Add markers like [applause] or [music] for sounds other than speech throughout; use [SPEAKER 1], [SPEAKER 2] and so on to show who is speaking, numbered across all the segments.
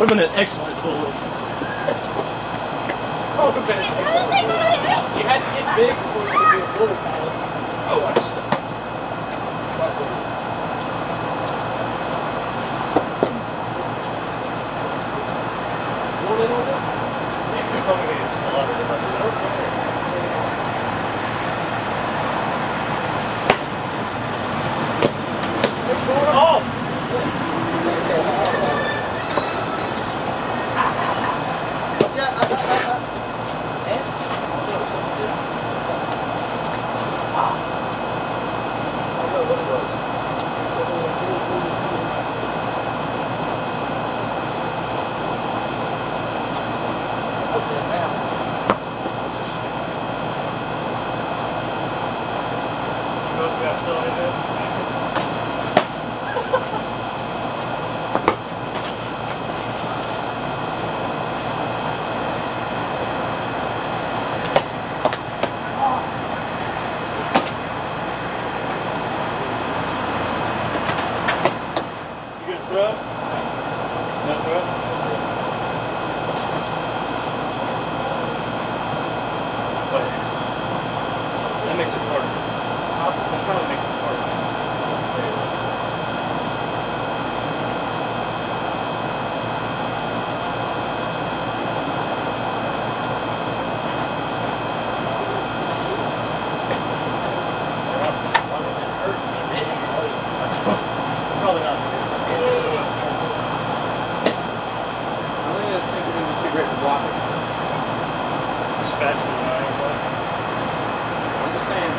[SPEAKER 1] Would have been an excellent goal.
[SPEAKER 2] Oh, but you had to get big before you could do a ball. Oh, I just.
[SPEAKER 1] You gonna throw? No throw? But that makes it harder. That's probably making it harder. Probably not.
[SPEAKER 2] I think that's thinking it was too great for blocking.
[SPEAKER 1] Dispatch the line, but
[SPEAKER 2] I'm just saying.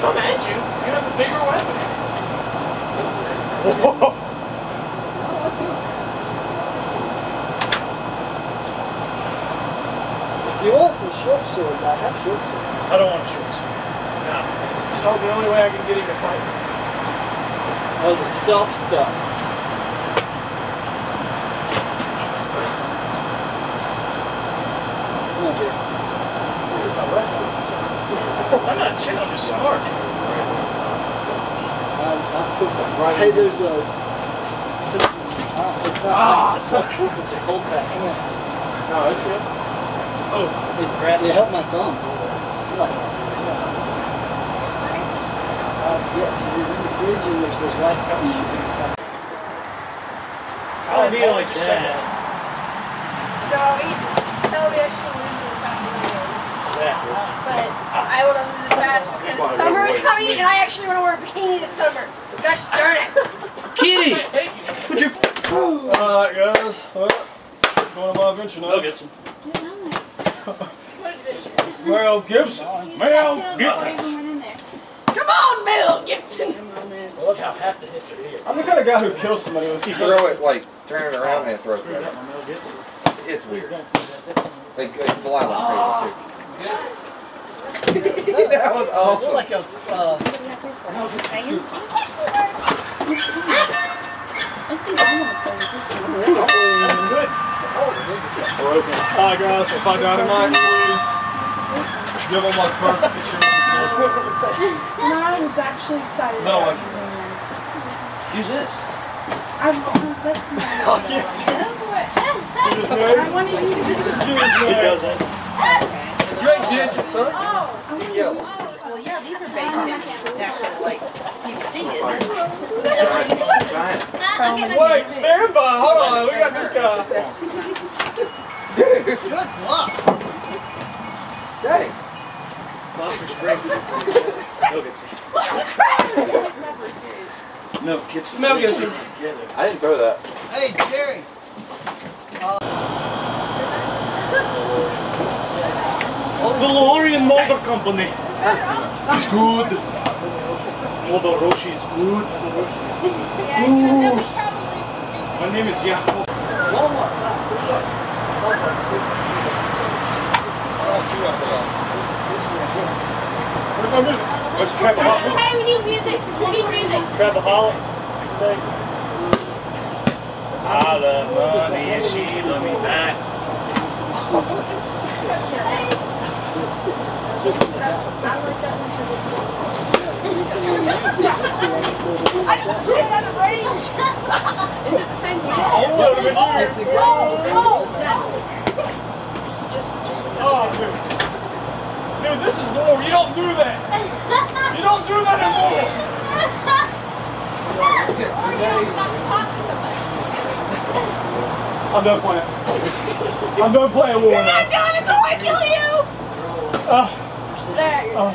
[SPEAKER 1] come at you. You have a bigger weapon.
[SPEAKER 3] If you want some short swords, I have short swords.
[SPEAKER 1] I don't want shorts.
[SPEAKER 2] No, this is all the only way I can get him to fight.
[SPEAKER 3] Oh, the self stuff.
[SPEAKER 1] I'm not shit, I'm just smart.
[SPEAKER 3] I'm, I'm cool. Hey, there's a. This, uh, it's not
[SPEAKER 1] Ah.
[SPEAKER 3] it's a, it's a cold pack.
[SPEAKER 2] No, it's good.
[SPEAKER 1] Oh,
[SPEAKER 3] It, it helped my thumb. I'm like, uh, yes, it is in the fridge, and there's those white cups you can decide.
[SPEAKER 1] I'll be like that.
[SPEAKER 4] No, he's Toby actually loses as fast as I do.
[SPEAKER 1] Yeah.
[SPEAKER 4] But I want to lose as fast because summer is coming and I actually want to wear a bikini this summer. Gosh darn it.
[SPEAKER 1] Kitty! [laughs] Put your.
[SPEAKER 5] Alright guys, well, going on my adventure now.
[SPEAKER 1] I'll get some.
[SPEAKER 4] What adventure?
[SPEAKER 5] Mel Gibson.
[SPEAKER 1] Mel Gibson.
[SPEAKER 4] killed one in there. Come on, Mel Gibson.
[SPEAKER 1] Look how half the hits are here.
[SPEAKER 5] I'm the kind of guy who kills somebody with
[SPEAKER 6] You throw it like turn it around and throw it
[SPEAKER 1] Screwed up
[SPEAKER 6] back.
[SPEAKER 1] my Mel Gibson.
[SPEAKER 6] It's weird. They, they fly like crazy too. [laughs] that was
[SPEAKER 3] I feel
[SPEAKER 6] awesome.
[SPEAKER 3] like a. Uh,
[SPEAKER 5] broken. Hi guys, if I dynamite, please give them my first picture.
[SPEAKER 7] No, I was actually excited
[SPEAKER 5] No,
[SPEAKER 7] about using this.
[SPEAKER 1] Use this.
[SPEAKER 7] I want that's
[SPEAKER 5] I can't
[SPEAKER 7] I want to use this.
[SPEAKER 1] It doesn't.
[SPEAKER 6] You ain't did your son.
[SPEAKER 7] Oh,
[SPEAKER 6] Yellow.
[SPEAKER 8] Well, yeah, these are basic, actual, like,
[SPEAKER 5] Wait, stand by. Hold on, we got this guy.
[SPEAKER 6] Dude.
[SPEAKER 3] good
[SPEAKER 1] spring. Mel Gibson. Mel Gibson.
[SPEAKER 2] Mel Gibson.
[SPEAKER 1] Together.
[SPEAKER 6] I didn't throw that.
[SPEAKER 3] Hey, Jerry.
[SPEAKER 1] DeLorean Motor Company. It's good. Motor Roshi is good.
[SPEAKER 4] Yeah, 'cause that was probably stupid.
[SPEAKER 1] My name is Jakob.
[SPEAKER 3] Walmart. not food bucks. Walmart's different.
[SPEAKER 6] Oh, two I forgot.
[SPEAKER 3] This one.
[SPEAKER 5] Where's my music?
[SPEAKER 1] Where's Trapaholics?
[SPEAKER 4] Hey, we need music. We need music.
[SPEAKER 1] Trapaholics.
[SPEAKER 5] I love money and she love me back.
[SPEAKER 4] I just on the range. Is it the same thing?
[SPEAKER 5] Oh, at you.
[SPEAKER 3] It's exactly the same.
[SPEAKER 4] Oh,
[SPEAKER 5] Oh, dude. Dude, this is war. You don't do that. You don't do that in war. I'm done playing. I'm done playing war
[SPEAKER 4] You're not done until I kill you.
[SPEAKER 5] Oh,
[SPEAKER 4] There. you're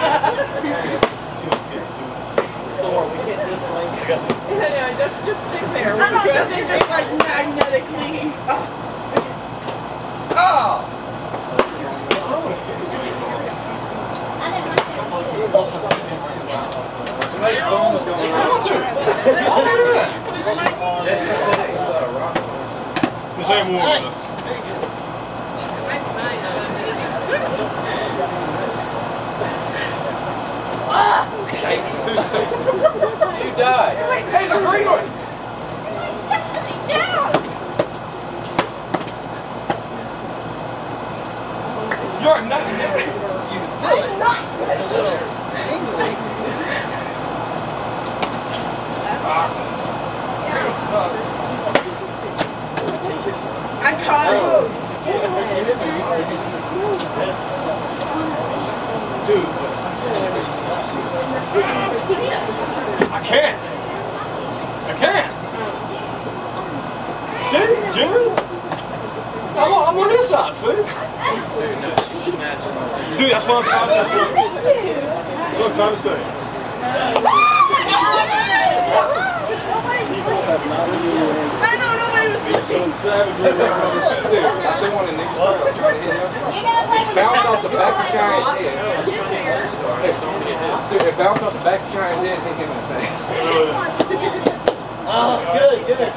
[SPEAKER 5] gonna play this guy. Okay. I have the physique of a warrior.
[SPEAKER 8] Yeah, just, just stick there.
[SPEAKER 7] Know, does it just like magnetically?
[SPEAKER 3] Nice.
[SPEAKER 6] You died.
[SPEAKER 5] Hey, the green one. You're not.
[SPEAKER 3] It's a little tingly.
[SPEAKER 7] I can't.
[SPEAKER 5] I can't. I can't. See, Jimmy? I'm on, I'm on this side, see? Dude, that's what I'm trying that's what, that's what I'm trying to say.
[SPEAKER 7] I know nobody was
[SPEAKER 5] So savage with that rubber
[SPEAKER 6] Dude, I don't want to nick You want to hit him? Bounce off the back of Giant's head. Dude, it bounced off the back of Giant's head and hit him in the face.
[SPEAKER 3] Oh, good, good.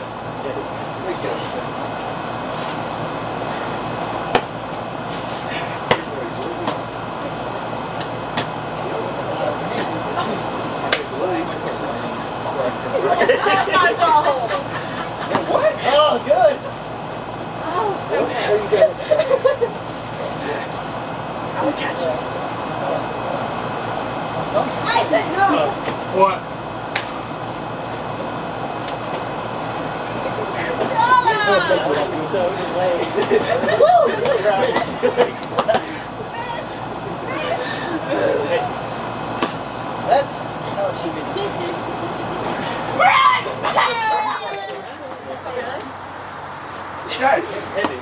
[SPEAKER 6] What?
[SPEAKER 3] Oh, good.
[SPEAKER 5] What?
[SPEAKER 3] So That's how it should be.
[SPEAKER 6] Guys, heavy.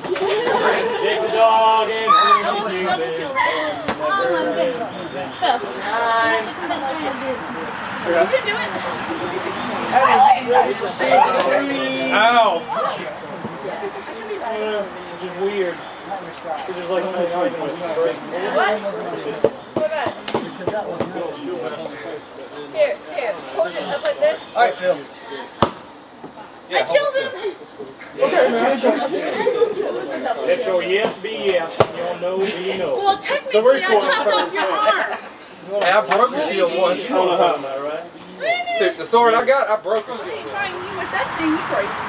[SPEAKER 1] Take the dog and bring you this. Time.
[SPEAKER 7] You can do it.
[SPEAKER 5] Ow.
[SPEAKER 1] Uh, Which is weird. It's just like playing argument with some break.
[SPEAKER 4] Here, here. Hold it up like this.
[SPEAKER 6] All right, Phil.
[SPEAKER 7] I killed him.
[SPEAKER 5] Okay, man.
[SPEAKER 1] Let your yes be yes, and your no be no.
[SPEAKER 7] Well, technically, I chopped off your arm.
[SPEAKER 6] Hey, I broke the shield once.
[SPEAKER 1] You know what I'm talking about, right?
[SPEAKER 6] Dude, the sword I got, I broke the shield.
[SPEAKER 7] Fine, you with that thing, you crazy.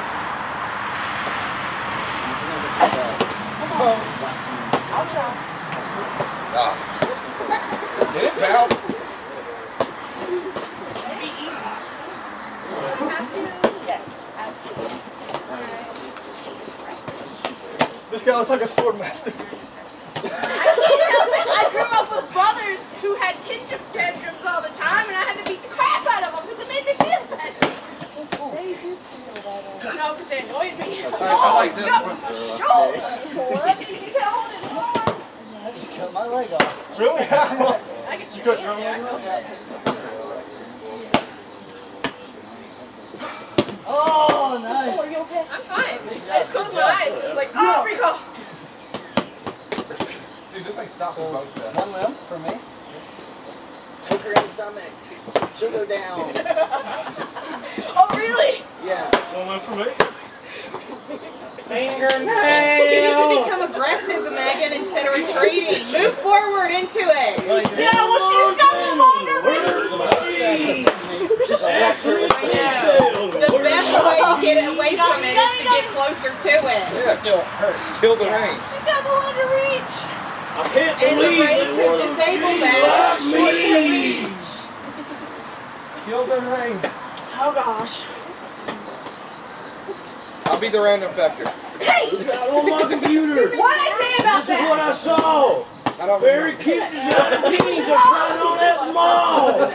[SPEAKER 6] Ah. Did it bounce?
[SPEAKER 5] This guy looks like a sword master.
[SPEAKER 4] I can't help it. I grew up with brothers who had tinge tantrums all the time, and I had to beat the crap out of them because it made me feel bad. No, because they annoyed me.
[SPEAKER 6] I- I like oh, this
[SPEAKER 4] go.
[SPEAKER 6] one.
[SPEAKER 4] Shoulder. You can't hold it anymore.
[SPEAKER 3] I just cut my leg off.
[SPEAKER 5] Really? [laughs]
[SPEAKER 4] I get
[SPEAKER 5] You cut your own leg
[SPEAKER 4] there.
[SPEAKER 3] Oh, nice.
[SPEAKER 4] Oh, are you okay? I'm fine. I just closed my eyes. It was like, oh, Rico.
[SPEAKER 6] Dude, this thing stops
[SPEAKER 3] So,
[SPEAKER 6] in both
[SPEAKER 3] one limb for me.
[SPEAKER 8] Poke her in the stomach. She'll go down. [laughs]
[SPEAKER 4] Oh, really?
[SPEAKER 8] Yeah.
[SPEAKER 5] One limb for me.
[SPEAKER 8] You need to become aggressive, Megan, instead of retreating. Move forward into it.
[SPEAKER 3] Like,
[SPEAKER 4] Yeah, well, she's got the longer reach.
[SPEAKER 8] I know. The way to get away from it is to get closer to it.
[SPEAKER 3] it still hurts.
[SPEAKER 6] Still the range.
[SPEAKER 4] She's got the longer reach.
[SPEAKER 1] I can't
[SPEAKER 8] And
[SPEAKER 1] believe
[SPEAKER 8] way
[SPEAKER 1] they
[SPEAKER 8] to
[SPEAKER 1] want
[SPEAKER 8] disable
[SPEAKER 1] be
[SPEAKER 8] that is to
[SPEAKER 1] like
[SPEAKER 8] the reach.
[SPEAKER 6] Kill the range.
[SPEAKER 4] Oh, gosh.
[SPEAKER 6] I'll be the random factor.
[SPEAKER 1] It's got on my computer. [laughs]
[SPEAKER 4] What did I say about
[SPEAKER 1] This is what? I saw.
[SPEAKER 6] I don't
[SPEAKER 1] Very
[SPEAKER 6] remember.
[SPEAKER 1] cute designer teens are trying on that [laughs] mall.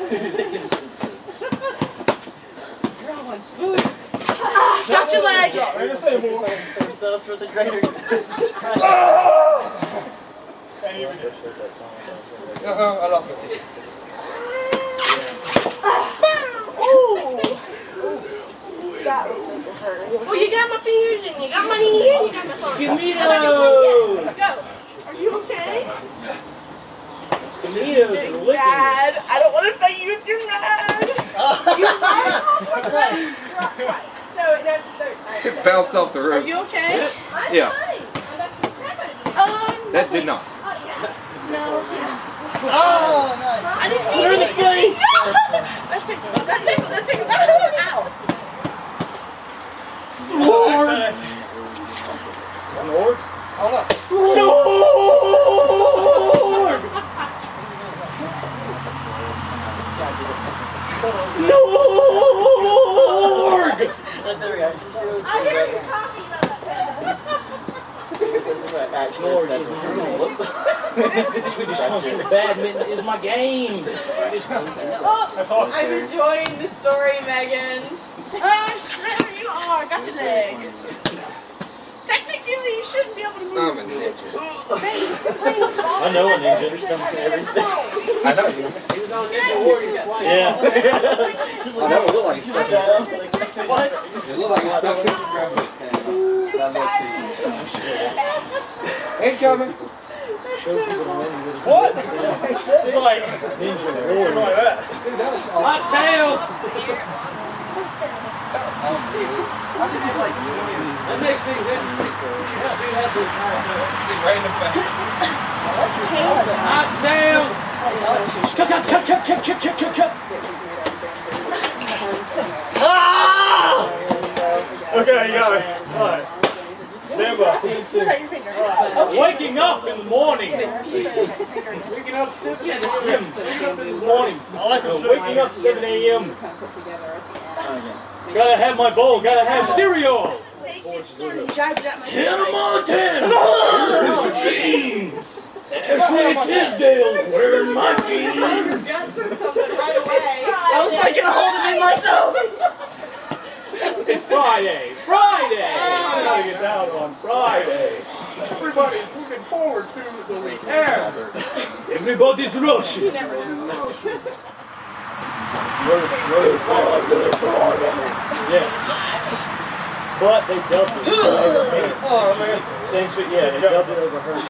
[SPEAKER 1] [laughs]
[SPEAKER 4] Ah, got your leg!
[SPEAKER 3] Settle for the greater
[SPEAKER 6] Uh-uh, I
[SPEAKER 4] it. Well, you got my fingers and you got my knee and you got my phone.
[SPEAKER 1] Tomatoes!
[SPEAKER 4] Go. Are you okay?
[SPEAKER 1] Tomatoes are licking.
[SPEAKER 7] Mad. I don't want to fight you if you're mad
[SPEAKER 3] you right? right. right.
[SPEAKER 4] So that's the third time.
[SPEAKER 6] It bounced off the roof.
[SPEAKER 7] Are you okay?
[SPEAKER 4] I'm
[SPEAKER 6] yeah.
[SPEAKER 4] Fine.
[SPEAKER 7] Um,
[SPEAKER 6] that did not.
[SPEAKER 4] Oh, yeah.
[SPEAKER 7] No. Yeah.
[SPEAKER 3] Oh, nice.
[SPEAKER 7] I didn't
[SPEAKER 1] Put her in the face.
[SPEAKER 7] let's take, let's take, let's take, ow.
[SPEAKER 5] Sword.
[SPEAKER 1] Sword.
[SPEAKER 6] Hold up.
[SPEAKER 1] Sword. Lord.
[SPEAKER 3] Let the reaction show.
[SPEAKER 4] I hear you talking about that.
[SPEAKER 1] Lord, Swedish country badminton is my game. Swedish country.
[SPEAKER 5] That's oh, all.
[SPEAKER 7] I'm enjoying the story, Megan.
[SPEAKER 4] Oh, there you are. Got your leg. Technically, you shouldn't be able to move.
[SPEAKER 6] I'm a ninja.
[SPEAKER 1] I know a ninja. There's something for everything.
[SPEAKER 6] I know you.
[SPEAKER 1] He was on Ninja Warrior twice. Yeah. [laughs]
[SPEAKER 6] I know it looked like
[SPEAKER 3] What
[SPEAKER 6] stuff.
[SPEAKER 3] the hell? Like,
[SPEAKER 1] What?
[SPEAKER 6] It looked like stuff. Incoming.
[SPEAKER 5] What? It's like,
[SPEAKER 1] Ninja
[SPEAKER 5] something
[SPEAKER 1] Warrior.
[SPEAKER 5] like that.
[SPEAKER 1] Hot tails. [laughs] That makes things interesting. Hot tails. Chop, chop, chop, chop, chop, chop, chop, chop.
[SPEAKER 5] Ah! Okay, you got it. Alright. Stand.
[SPEAKER 1] Waking up in the morning. Waking up 7 a.m. Waking up in the morning.
[SPEAKER 5] I like
[SPEAKER 1] waking up 7 a.m. Gotta have my bowl. Gotta have cereal. Hannah Montana. Jeans. Ashley Tisdale wearing my jeans.
[SPEAKER 8] Guts or something right away.
[SPEAKER 7] I was like gonna hold him in my thumb.
[SPEAKER 1] It's Friday. Friday. I gotta get down on Friday. Everybody's looking forward to the weekend. Everybody's rushing. Yeah. But they dubbed it. [laughs]
[SPEAKER 5] Oh, man.
[SPEAKER 1] Same shit, yeah, they dubbed it over her.